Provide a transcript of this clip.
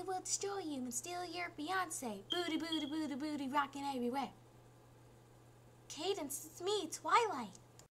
I will destroy you and steal your Beyonce. Booty, booty, booty, booty, rocking everywhere. Cadence, it's me, Twilight.